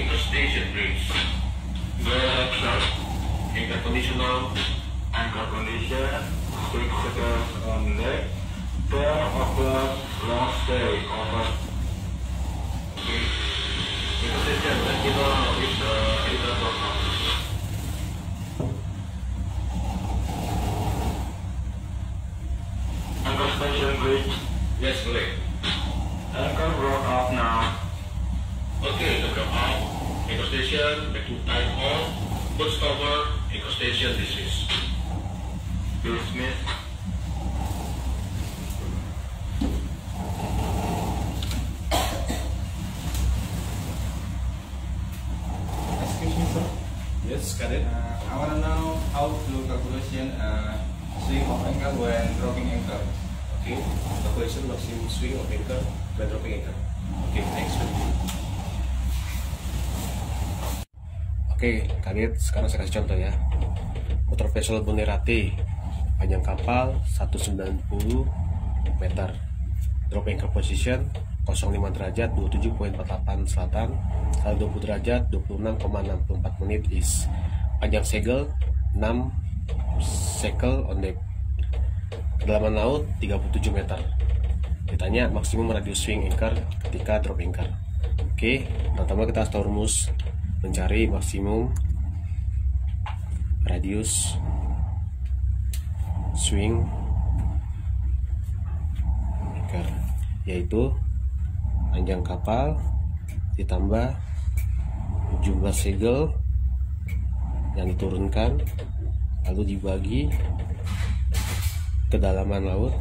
interstation bridge. Where interconditional anchor condition, quick setters on left, pair of the long stay of the bridge, yes, please. Anchor station, back to time on. Put stopper, anchor station dismiss. Dismiss. Excuse me, sir. Yes, Cadet. Uh, I want to know how to calculation uh, swing of anchor when dropping anchor. Okay, calculation maximum swing of anchor when dropping anchor. Okay, next one. Oke, kaget. Sekarang saya kasih contoh ya. Motor vessel Bonerate, panjang kapal 190 meter. Drop anchor position 05 derajat 27.48 selatan, lalu 20 derajat 26,64 menit is. Panjang segel 6 sekel on deck. Kedalaman laut 37 meter. Ditanya maksimum radius swing anchor ketika drop anchor. Oke, pertama kita harus tahu rumus mencari maksimum radius swing anchor yaitu panjang kapal ditambah jumlah segel yang diturunkan lalu dibagi kedalaman laut.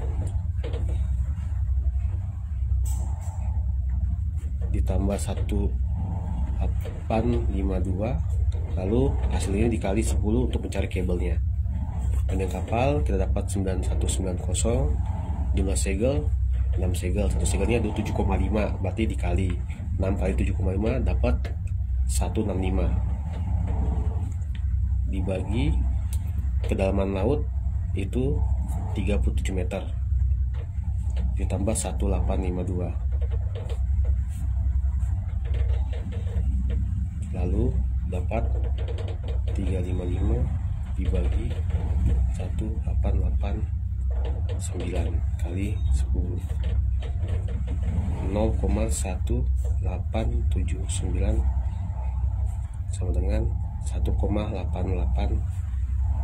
Ditambah 1852 lalu hasilnya dikali 10 untuk mencari kabelnya. Panjang kapal kita dapat 9190 jumlah segel 6 segel. Satu segelnya 7,5 berarti dikali 6 kali 7,5 dapat 165 dibagi kedalaman laut itu 37 meter ditambah 1852 lalu dapat 355 dibagi 1889 kali 10 0,1879 sama dengan 1,88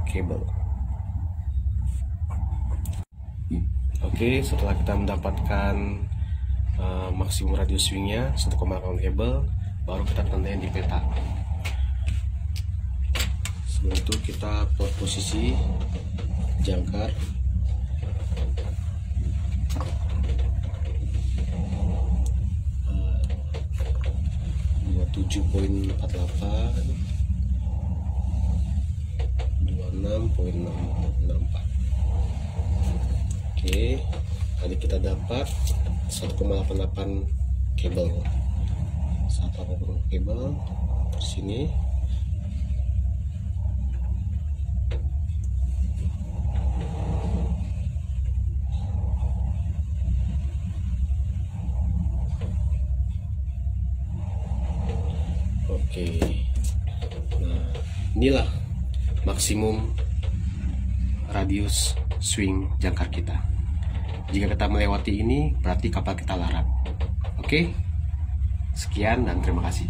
kabel Oke, setelah kita mendapatkan uh, maksimum radius swingnya 1,8 kabel, baru kita tandain di peta. Sebelum itu kita plot posisi jangkar. Tujuh poin empat delapan, dua enam poin enam empat. Oke, tadi kita dapat 1,88 kabel. 1,88 kabel ke sini. Inilah maksimum radius swing jangkar kita. Jika kita melewati ini, berarti kapal kita larat. Oke, sekian dan terima kasih.